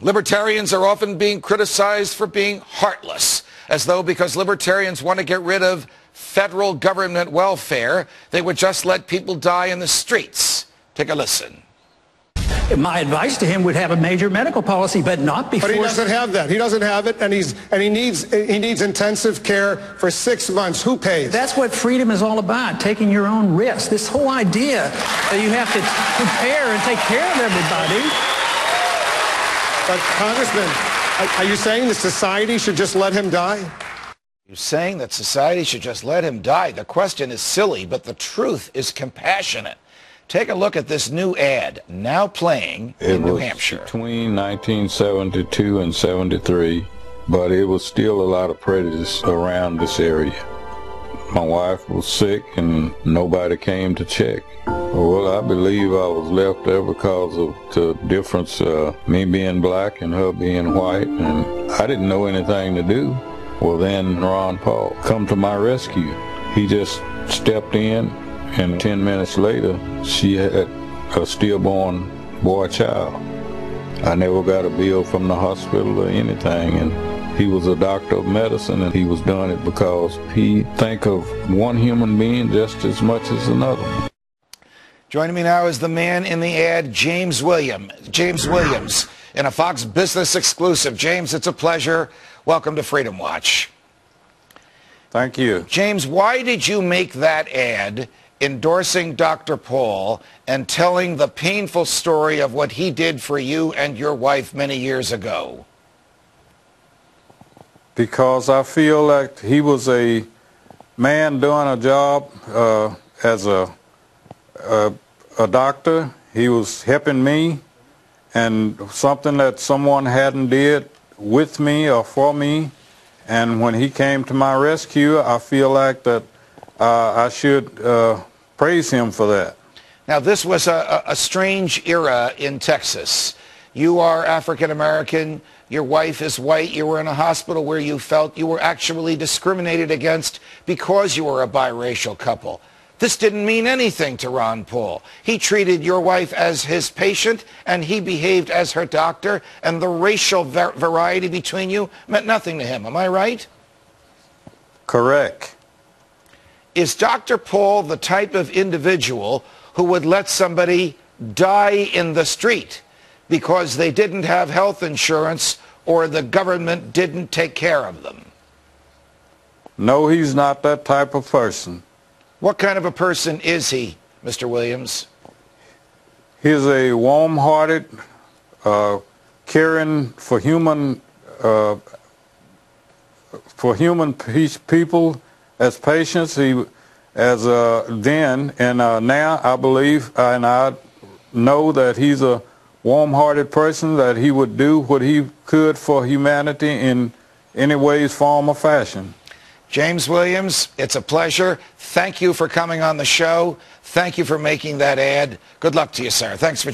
Libertarians are often being criticized for being heartless, as though because libertarians want to get rid of federal government welfare, they would just let people die in the streets. Take a listen. My advice to him would have a major medical policy, but not before. But he doesn't have that. He doesn't have it, and he's and he needs he needs intensive care for six months. Who pays? That's what freedom is all about: taking your own risk. This whole idea that you have to prepare and take care of everybody. But Congressman, are you saying the society should just let him die? You're saying that society should just let him die. The question is silly, but the truth is compassionate. Take a look at this new ad now playing it in New was Hampshire. Between 1972 and 73, but it was still a lot of prejudice around this area. My wife was sick and nobody came to check. Well, I believe I was left there because of the difference, uh, me being black and her being white, and I didn't know anything to do. Well, then Ron Paul come to my rescue. He just stepped in, and 10 minutes later, she had a stillborn boy child. I never got a bill from the hospital or anything, and he was a doctor of medicine, and he was doing it because he think of one human being just as much as another. Joining me now is the man in the ad, James William. James Williams, in a Fox Business exclusive. James, it's a pleasure. Welcome to Freedom Watch. Thank you. James, why did you make that ad endorsing Dr. Paul and telling the painful story of what he did for you and your wife many years ago? Because I feel like he was a man doing a job uh, as a a, a doctor. He was helping me, and something that someone hadn't did with me or for me. And when he came to my rescue, I feel like that uh, I should uh, praise him for that. Now, this was a, a strange era in Texas. You are African American. Your wife is white. You were in a hospital where you felt you were actually discriminated against because you were a biracial couple. This didn't mean anything to Ron Paul. He treated your wife as his patient, and he behaved as her doctor, and the racial var variety between you meant nothing to him. Am I right? Correct. Is Dr. Paul the type of individual who would let somebody die in the street because they didn't have health insurance or the government didn't take care of them? No, he's not that type of person. What kind of a person is he, Mr. Williams? He's a warm-hearted, uh, caring for human uh, for human people as patients. He as uh, then and uh, now I believe and I know that he's a warm-hearted person that he would do what he could for humanity in any ways, form, or fashion. James Williams, it's a pleasure. Thank you for coming on the show. Thank you for making that ad. Good luck to you, sir. Thanks for